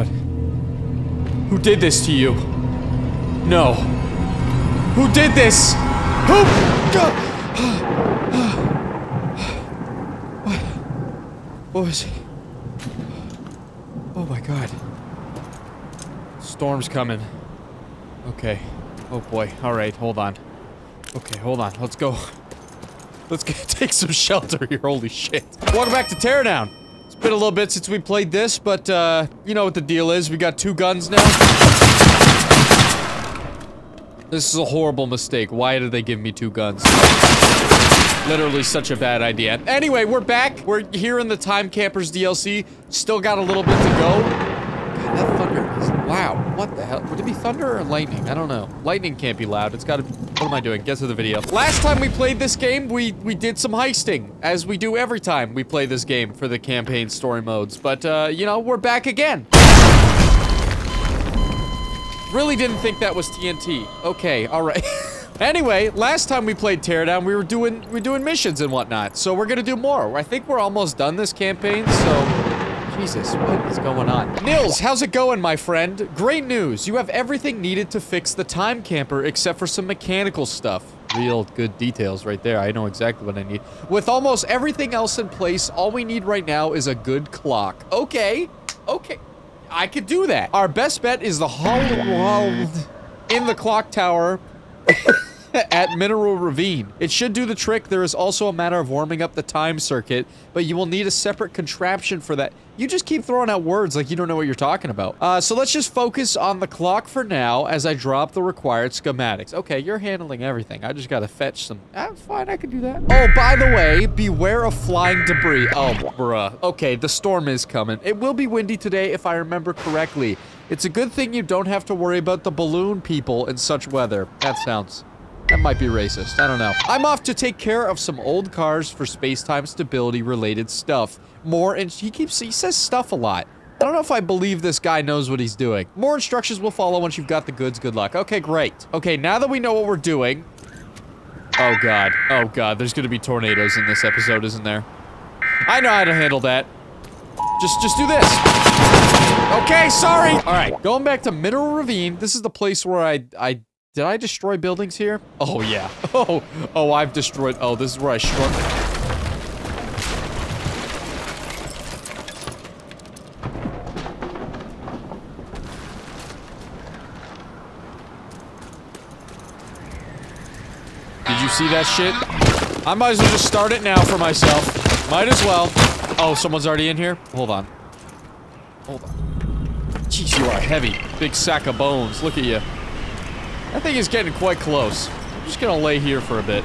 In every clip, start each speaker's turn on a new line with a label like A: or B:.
A: What? Who did this to you? No. Who did this? Who? What? What was it? Oh my god. Storm's coming. Okay. Oh boy. Alright, hold on. Okay, hold on. Let's go. Let's get, take some shelter here. Holy shit. Welcome back to Teardown. Been a little bit since we played this, but, uh, you know what the deal is. We got two guns now. This is a horrible mistake. Why did they give me two guns? Literally such a bad idea. Anyway, we're back. We're here in the Time Campers DLC. Still got a little bit to go. God, that thunder is... Wow. What the hell? Would it be thunder or lightning? I don't know. Lightning can't be loud. It's gotta... What am I doing? Get to the video. Last time we played this game, we, we did some heisting. As we do every time we play this game for the campaign story modes. But, uh, you know, we're back again. Really didn't think that was TNT. Okay, alright. anyway, last time we played Teardown, we were doing we were doing missions and whatnot. So we're gonna do more. I think we're almost done this campaign, so... Jesus, what is going on? Nils, how's it going, my friend? Great news. You have everything needed to fix the time camper except for some mechanical stuff. Real good details right there. I know exactly what I need. With almost everything else in place, all we need right now is a good clock. Okay. Okay. I could do that. Our best bet is the Hollow in the clock tower at Mineral Ravine. It should do the trick. There is also a matter of warming up the time circuit, but you will need a separate contraption for that. You just keep throwing out words like you don't know what you're talking about. Uh, so let's just focus on the clock for now as I drop the required schematics. Okay, you're handling everything. I just gotta fetch some... Ah, fine, I can do that. Oh, by the way, beware of flying debris. Oh, bruh. Okay, the storm is coming. It will be windy today if I remember correctly. It's a good thing you don't have to worry about the balloon people in such weather. That sounds... That might be racist. I don't know. I'm off to take care of some old cars for space-time stability related stuff. More and he keeps he says stuff a lot. I don't know if I believe this guy knows what he's doing. More instructions will follow once you've got the goods. Good luck. Okay, great. Okay, now that we know what we're doing. Oh god. Oh god, there's gonna be tornadoes in this episode, isn't there? I know how to handle that. Just just do this. Okay, sorry. All right, going back to Mineral Ravine. This is the place where I I did I destroy buildings here? Oh, yeah. Oh, oh, I've destroyed- oh, this is where I shrunk- Did you see that shit? I might as well just start it now for myself. Might as well. Oh, someone's already in here? Hold on. Hold on. Jeez, you are heavy. Big sack of bones. Look at you. That think he's getting quite close. I'm just gonna lay here for a bit.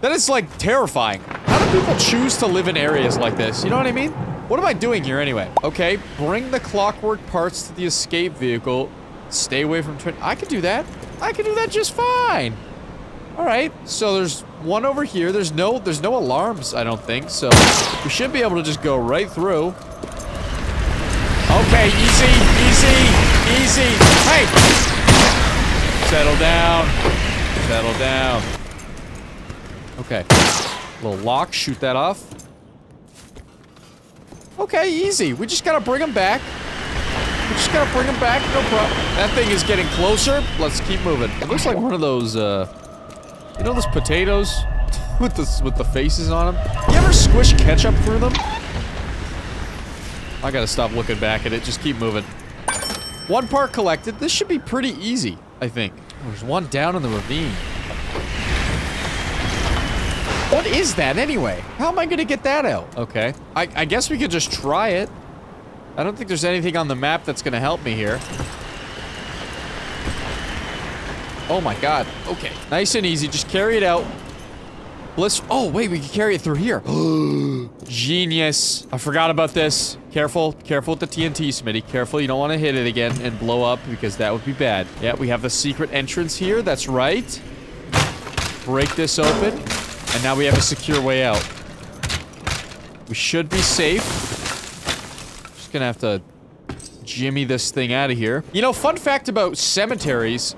A: That is, like, terrifying. How do people choose to live in areas like this? You know what I mean? What am I doing here anyway? Okay, bring the clockwork parts to the escape vehicle. Stay away from I can do that. I can do that just fine. Alright, so there's one over here. There's no- there's no alarms, I don't think, so we should be able to just go right through. Okay, easy, easy. Hey! Settle down. Settle down. Okay. Little lock, shoot that off. Okay, easy. We just gotta bring him back. We just gotta bring him back, no problem. That thing is getting closer. Let's keep moving. It looks like one of those, uh... You know those potatoes? with the, with the faces on them? You ever squish ketchup through them? I gotta stop looking back at it. Just keep moving. One part collected. This should be pretty easy, I think. Oh, there's one down in the ravine. What is that anyway? How am I gonna get that out? Okay. I, I guess we could just try it. I don't think there's anything on the map that's gonna help me here. Oh my god. Okay. Nice and easy. Just carry it out. Bliss. Oh, wait, we can carry it through here. Genius. I forgot about this. Careful. Careful with the TNT, Smitty. Careful. You don't want to hit it again and blow up because that would be bad. Yeah, we have the secret entrance here. That's right. Break this open. And now we have a secure way out. We should be safe. Just gonna have to jimmy this thing out of here. You know, fun fact about cemeteries.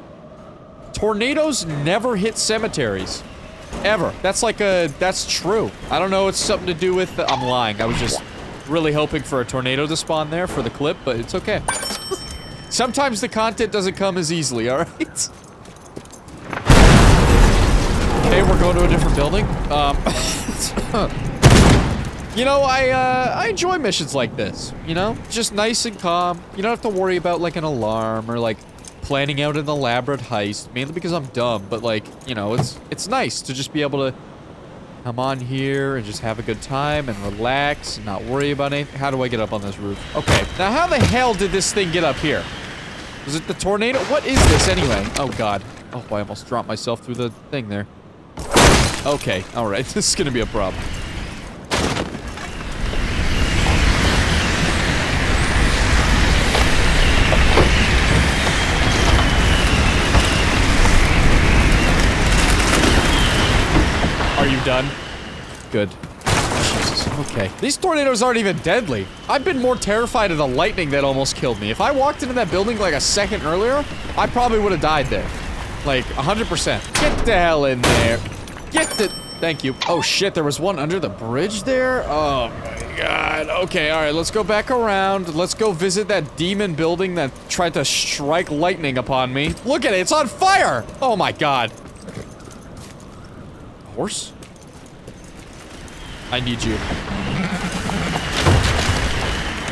A: Tornadoes never hit cemeteries. Ever. That's like a- that's true. I don't know, it's something to do with- I'm lying. I was just Really hoping for a tornado to spawn there for the clip, but it's okay. Sometimes the content doesn't come as easily, alright? Okay, we're going to a different building. Um, you know, I, uh, I enjoy missions like this, you know? Just nice and calm. You don't have to worry about, like, an alarm or, like, planning out an elaborate heist. Mainly because I'm dumb, but, like, you know, it's, it's nice to just be able to come on here and just have a good time and relax and not worry about anything. How do I get up on this roof? Okay, now how the hell did this thing get up here? Was it the tornado? What is this anyway? Oh, God. Oh, I almost dropped myself through the thing there. Okay, alright. This is gonna be a problem. Done? Good. Okay. These tornadoes aren't even deadly. I've been more terrified of the lightning that almost killed me. If I walked into that building like a second earlier, I probably would have died there. Like, 100%. Get the hell in there. Get the- Thank you. Oh shit, there was one under the bridge there? Oh my god. Okay, alright, let's go back around. Let's go visit that demon building that tried to strike lightning upon me. Look at it, it's on fire! Oh my god. Horse? I need you.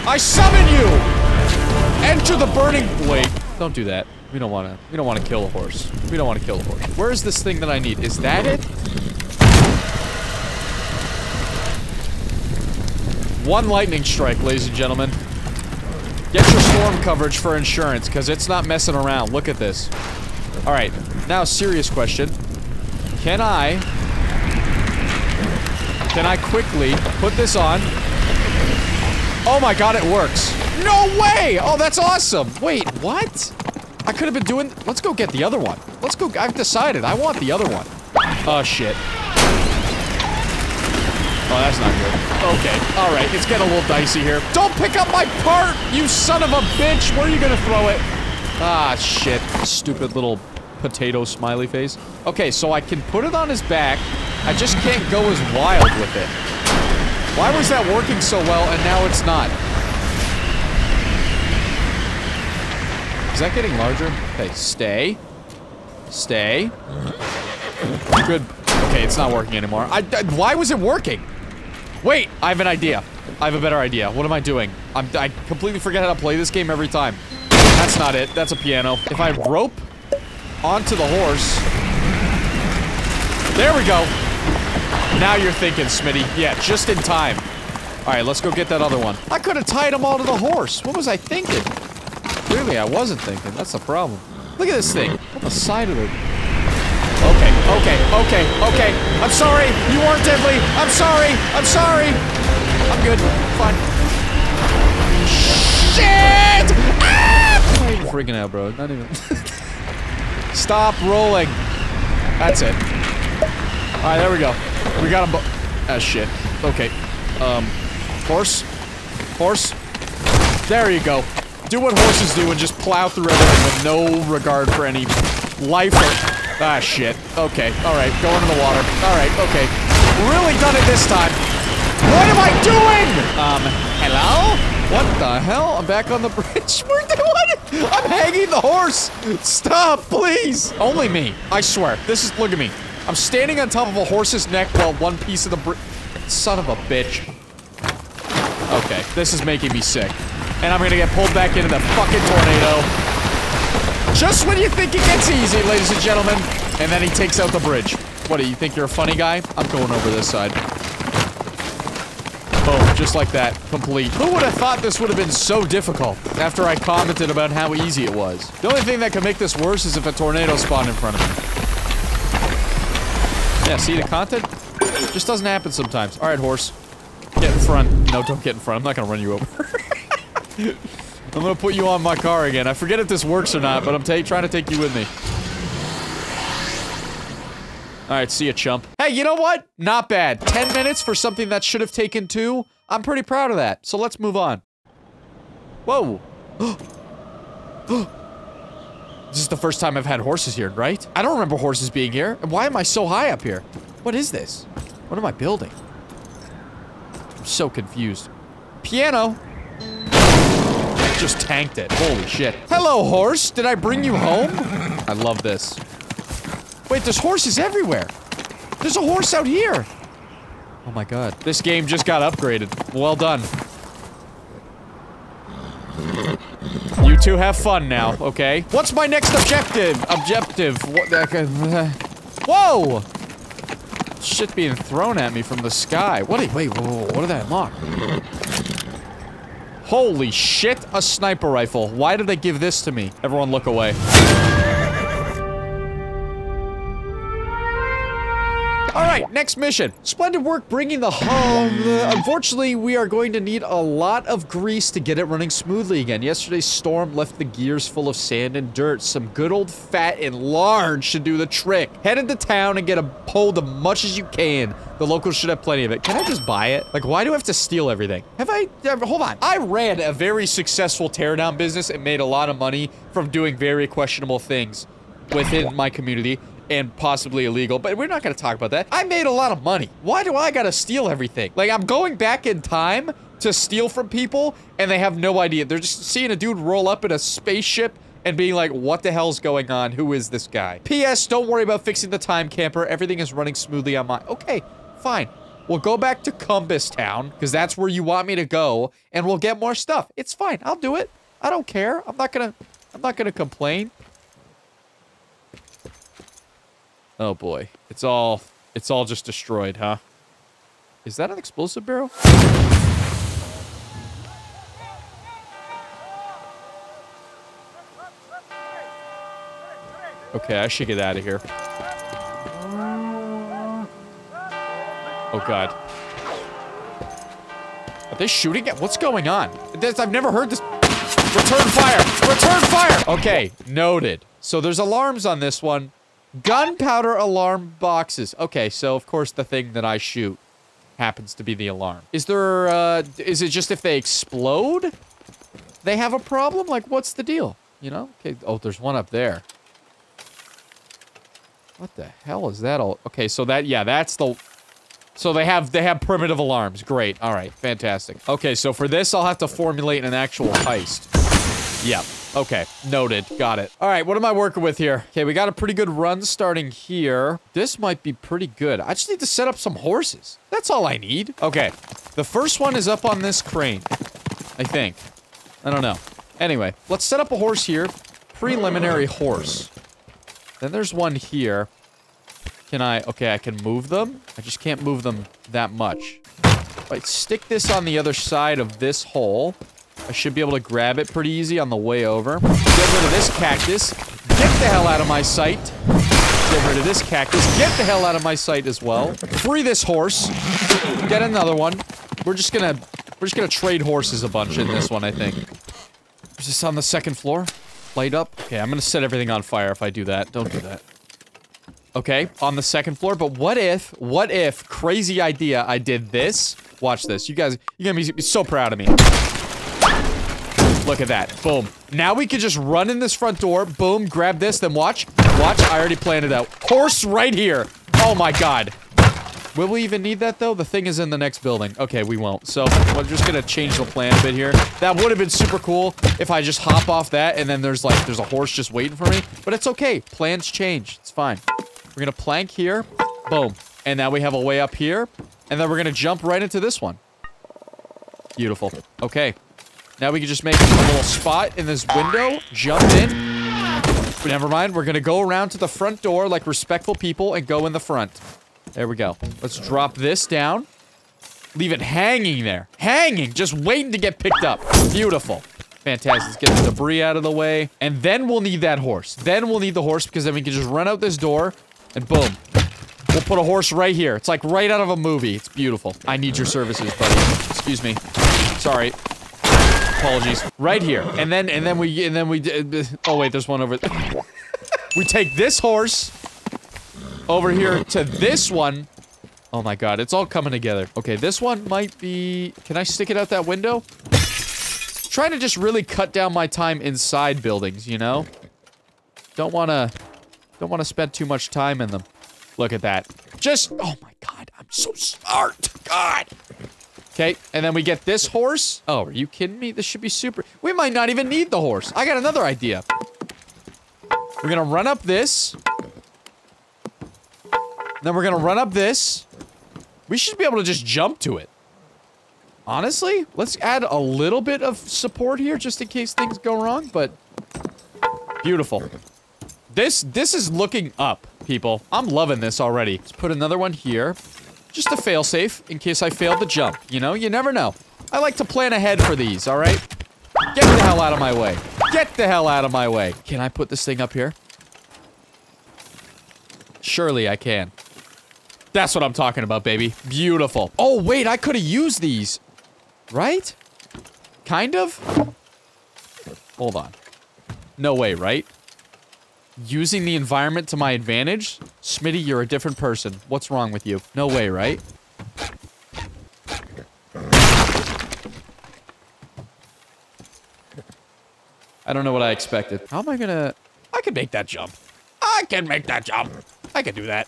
A: I summon you! Enter the burning- wait, don't do that. We don't wanna- we don't wanna kill a horse. We don't wanna kill a horse. Where is this thing that I need? Is that it? One lightning strike, ladies and gentlemen. Get your storm coverage for insurance, because it's not messing around. Look at this. Alright, now serious question. Can I... Can I quickly put this on? Oh my god, it works. No way! Oh, that's awesome! Wait, what? I could have been doing- Let's go get the other one. Let's go- I've decided. I want the other one. Oh, shit. Oh, that's not good. Okay, alright, it's getting a little dicey here. Don't pick up my part, you son of a bitch! Where are you gonna throw it? Ah, shit. Stupid little potato smiley face. Okay, so I can put it on his back. I just can't go as wild with it. Why was that working so well and now it's not? Is that getting larger? Okay, stay. Stay. Good. Okay, it's not working anymore. I, I- why was it working? Wait, I have an idea. I have a better idea. What am I doing? I'm, I completely forget how to play this game every time. That's not it. That's a piano. If I rope onto the horse... There we go. Now you're thinking, Smitty. Yeah, just in time. Alright, let's go get that other one. I could have tied them all to the horse. What was I thinking? Clearly, I wasn't thinking. That's the problem. Look at this thing. On the side of the... Okay, okay, okay, okay. I'm sorry. You weren't deadly. I'm sorry. I'm sorry. I'm good. Fine. Shit! Ah! I'm freaking out, bro. Not even. Stop rolling. That's it. All right, there we go. We got him. bo- Ah, shit. Okay. Um, horse. Horse. There you go. Do what horses do and just plow through everything with no regard for any life or... Ah, shit. Okay, alright, go into the water. Alright, okay. Really done it this time. What am I doing? Um, hello? What the hell? I'm back on the bridge. Where the what? I'm hanging the horse. Stop, please. Only me. I swear. This is, look at me. I'm standing on top of a horse's neck while one piece of the bridge... Son of a bitch. Okay, this is making me sick. And I'm gonna get pulled back into the fucking tornado. Just when you think it gets easy, ladies and gentlemen. And then he takes out the bridge. What, do you think you're a funny guy? I'm going over this side. Boom, just like that. Complete. Who would have thought this would have been so difficult after I commented about how easy it was? The only thing that could make this worse is if a tornado spawned in front of me. Yeah, see the content? Just doesn't happen sometimes. Alright, horse. Get in front. No, don't get in front. I'm not gonna run you over. I'm gonna put you on my car again. I forget if this works or not, but I'm trying to take you with me. Alright, see ya, chump. Hey, you know what? Not bad. 10 minutes for something that should have taken two. I'm pretty proud of that. So let's move on. Whoa. This is the first time I've had horses here, right? I don't remember horses being here. And why am I so high up here? What is this? What am I building? I'm so confused. Piano. Just tanked it. Holy shit. Hello, horse. Did I bring you home? I love this. Wait, there's horses everywhere. There's a horse out here. Oh my god. This game just got upgraded. Well done. Two have fun now, okay? What's my next objective? Objective. What the- Whoa! Shit being thrown at me from the sky. What? Wait, wait, whoa, what did I unlock? Holy shit, a sniper rifle. Why did they give this to me? Everyone look away. All right, next mission. Splendid work bringing the home. Unfortunately, we are going to need a lot of grease to get it running smoothly again. Yesterday's storm left the gears full of sand and dirt. Some good old fat and large should do the trick. Head into town and get a hold of much as you can. The locals should have plenty of it. Can I just buy it? Like, why do I have to steal everything? Have I... Hold on. I ran a very successful teardown business and made a lot of money from doing very questionable things within my community and possibly illegal, but we're not going to talk about that. I made a lot of money. Why do I got to steal everything? Like, I'm going back in time to steal from people, and they have no idea. They're just seeing a dude roll up in a spaceship and being like, what the hell's going on? Who is this guy? P.S. Don't worry about fixing the time camper. Everything is running smoothly on my... Okay, fine. We'll go back to Cumbus Town, because that's where you want me to go, and we'll get more stuff. It's fine. I'll do it. I don't care. I'm not gonna... I'm not gonna complain. Oh boy. It's all it's all just destroyed, huh? Is that an explosive barrel? Okay, I should get out of here. Oh god. Are they shooting at- what's going on? This, I've never heard this- Return fire! Return fire! Okay, noted. So there's alarms on this one. Gunpowder alarm boxes. Okay, so of course the thing that I shoot happens to be the alarm. Is there, uh, is it just if they explode, they have a problem? Like, what's the deal? You know? Okay, oh, there's one up there. What the hell is that all? Okay, so that, yeah, that's the... So they have, they have primitive alarms. Great. All right, fantastic. Okay, so for this, I'll have to formulate an actual heist. Yep. Okay, noted. Got it. All right, what am I working with here? Okay, we got a pretty good run starting here. This might be pretty good. I just need to set up some horses. That's all I need. Okay, the first one is up on this crane. I think. I don't know. Anyway, let's set up a horse here. Preliminary horse. Then there's one here. Can I... Okay, I can move them. I just can't move them that much. I stick this on the other side of this hole... I should be able to grab it pretty easy on the way over. Get rid of this cactus. Get the hell out of my sight. Get rid of this cactus. Get the hell out of my sight as well. Free this horse. Get another one. We're just gonna... We're just gonna trade horses a bunch in this one, I think. Is this on the second floor? Light up? Okay, I'm gonna set everything on fire if I do that. Don't do that. Okay, on the second floor, but what if, what if, crazy idea, I did this? Watch this. You guys, you're gonna be so proud of me. Look at that. Boom. Now we can just run in this front door. Boom. Grab this. Then watch. Watch. I already planned it out. Horse right here. Oh my god. Will we even need that though? The thing is in the next building. Okay, we won't. So we're just gonna change the plan a bit here. That would have been super cool if I just hop off that and then there's like, there's a horse just waiting for me. But it's okay. Plans change. It's fine. We're gonna plank here. Boom. And now we have a way up here. And then we're gonna jump right into this one. Beautiful. Okay. Now we can just make a little spot in this window, jump in. But never mind, we're gonna go around to the front door like respectful people and go in the front. There we go. Let's drop this down. Leave it hanging there. Hanging, just waiting to get picked up. Beautiful. Fantastic. Let's get the debris out of the way. And then we'll need that horse. Then we'll need the horse because then we can just run out this door and boom. We'll put a horse right here. It's like right out of a movie. It's beautiful. I need your services, buddy. Excuse me. Sorry. Apologies. Right here. And then, and then we, and then we, oh wait, there's one over we take this horse over here to this one. Oh my god, it's all coming together. Okay, this one might be, can I stick it out that window? Trying to just really cut down my time inside buildings, you know? Don't want to, don't want to spend too much time in them. Look at that. Just, oh my god, I'm so smart. God. Okay, and then we get this horse. Oh, are you kidding me? This should be super. We might not even need the horse. I got another idea. We're gonna run up this. Then we're gonna run up this. We should be able to just jump to it. Honestly, let's add a little bit of support here just in case things go wrong, but beautiful. This this is looking up, people. I'm loving this already. Let's put another one here. Just a failsafe in case I fail the jump. You know, you never know. I like to plan ahead for these, alright? Get the hell out of my way. Get the hell out of my way. Can I put this thing up here? Surely I can. That's what I'm talking about, baby. Beautiful. Oh, wait, I could have used these. Right? Kind of? Hold on. No way, right? Using the environment to my advantage? Smitty, you're a different person. What's wrong with you? No way, right? I don't know what I expected. How am I gonna... I can make that jump. I can make that jump. I can do that.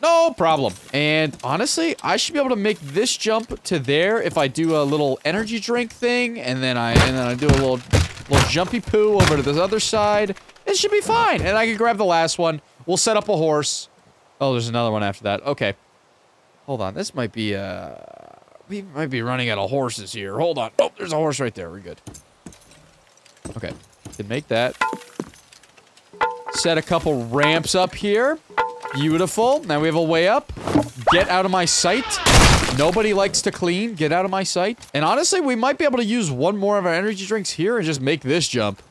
A: No problem. And honestly, I should be able to make this jump to there if I do a little energy drink thing, and then I and then I do a little little jumpy poo over to this other side. It should be fine. And I can grab the last one. We'll set up a horse. Oh, there's another one after that. Okay. Hold on. This might be uh we might be running out of horses here. Hold on. Oh, there's a horse right there. We're good. Okay. Can make that. Set a couple ramps up here. Beautiful. Now we have a way up. Get out of my sight. Nobody likes to clean. Get out of my sight. And honestly, we might be able to use one more of our energy drinks here and just make this jump.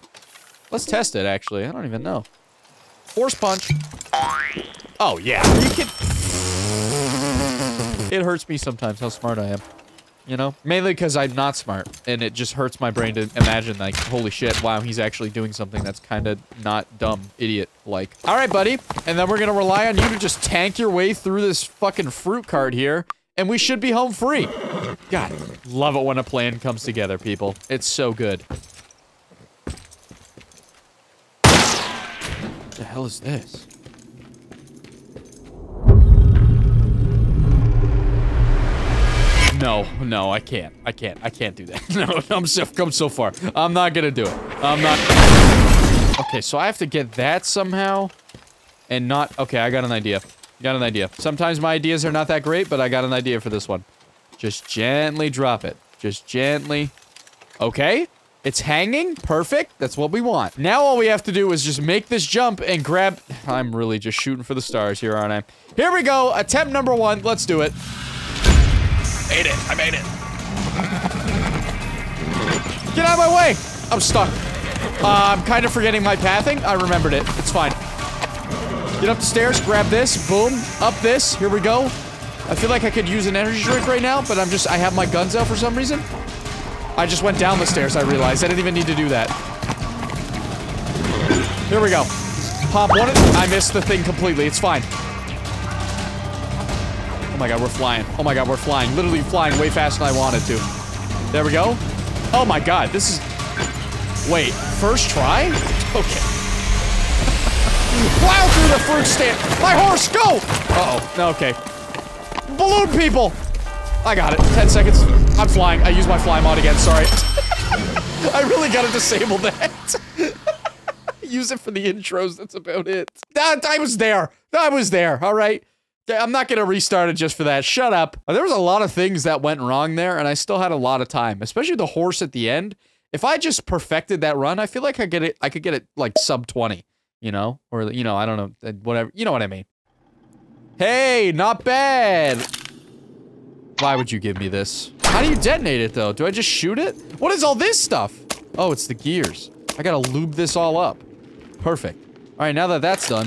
A: Let's test it, actually. I don't even know. Force punch. Oh, yeah. You can... It hurts me sometimes how smart I am. You know? Mainly because I'm not smart. And it just hurts my brain to imagine, like, holy shit, wow, he's actually doing something that's kind of not dumb, idiot-like. All right, buddy. And then we're going to rely on you to just tank your way through this fucking fruit cart here. And we should be home free. God, love it when a plan comes together, people. It's so good. The hell is this? No, no, I can't. I can't. I can't do that. No, I'm so come so far. I'm not gonna do it. I'm not. Okay, so I have to get that somehow, and not. Okay, I got an idea. Got an idea. Sometimes my ideas are not that great, but I got an idea for this one. Just gently drop it. Just gently. Okay. It's hanging. Perfect. That's what we want. Now all we have to do is just make this jump and grab... I'm really just shooting for the stars here, aren't I? Here we go. Attempt number one. Let's do it. Made it. I made it. Get out of my way. I'm stuck. Uh, I'm kind of forgetting my pathing. I remembered it. It's fine. Get up the stairs, grab this, boom, up this, here we go. I feel like I could use an energy drink right now, but I'm just, I have my guns out for some reason. I just went down the stairs, I realized. I didn't even need to do that. Here we go. Pop one, I missed the thing completely, it's fine. Oh my god, we're flying. Oh my god, we're flying. Literally flying way faster than I wanted to. There we go. Oh my god, this is... Wait, first try? Okay. Plow through the fruit stand. My horse, go! Uh-oh. Okay. Balloon people! I got it. 10 seconds. I'm flying. I use my fly mod again. Sorry. I really gotta disable that. use it for the intros. That's about it. That, I was there. I was there. All right. I'm not gonna restart it just for that. Shut up. There was a lot of things that went wrong there, and I still had a lot of time, especially the horse at the end. If I just perfected that run, I feel like I get it. I could get it like sub 20 you know? Or, you know, I don't know, uh, whatever. You know what I mean. Hey, not bad. Why would you give me this? How do you detonate it, though? Do I just shoot it? What is all this stuff? Oh, it's the gears. I gotta lube this all up. Perfect. All right, now that that's done.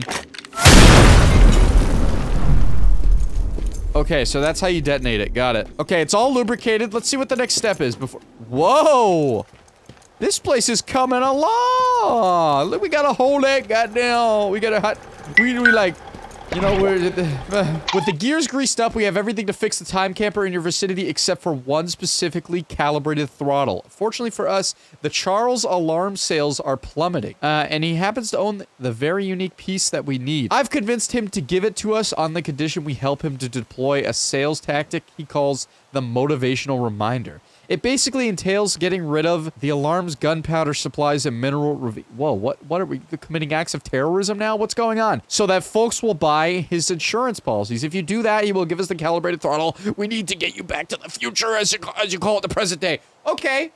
A: Okay, so that's how you detonate it. Got it. Okay, it's all lubricated. Let's see what the next step is before- Whoa! This place is coming along. Look, we gotta hold that goddamn. We got a hot. We we like. You know, with the gears greased up, we have everything to fix the time camper in your vicinity except for one specifically calibrated throttle. Fortunately for us, the Charles alarm sales are plummeting, uh, and he happens to own the very unique piece that we need. I've convinced him to give it to us on the condition we help him to deploy a sales tactic he calls the motivational reminder. It basically entails getting rid of the alarms, gunpowder supplies, and mineral rev- Whoa, what, what are we committing acts of terrorism now? What's going on? So that folks will buy his insurance policies. If you do that, he will give us the calibrated throttle. We need to get you back to the future, as you, as you call it, the present day. Okay.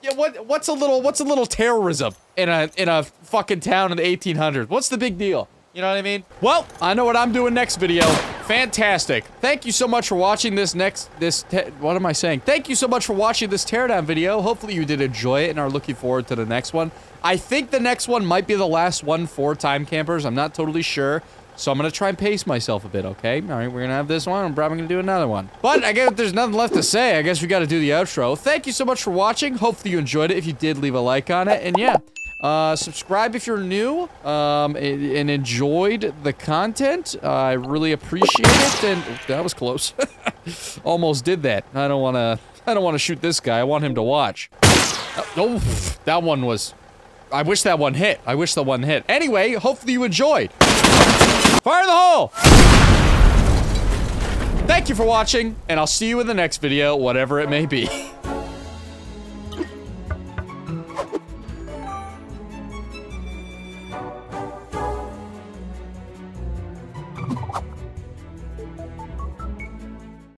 A: Yeah, what what's a little what's a little terrorism in a in a fucking town in the 1800s? What's the big deal? You know what I mean? Well, I know what I'm doing next video. Fantastic. Thank you so much for watching this next, this, what am I saying? Thank you so much for watching this teardown video. Hopefully you did enjoy it and are looking forward to the next one. I think the next one might be the last one for time campers. I'm not totally sure. So I'm going to try and pace myself a bit, okay? All right, we're going to have this one. I'm probably going to do another one. But I guess there's nothing left to say. I guess we got to do the outro. Thank you so much for watching. Hopefully you enjoyed it. If you did, leave a like on it. And yeah, uh, subscribe if you're new um, and, and enjoyed the content. Uh, I really appreciate it. And oh, that was close. Almost did that. I don't want to. I don't want to shoot this guy. I want him to watch. Oh, oh, that one was. I wish that one hit. I wish that one hit. Anyway, hopefully you enjoyed. Fire the hole! Thank you for watching, and I'll see you in the next video, whatever it may be.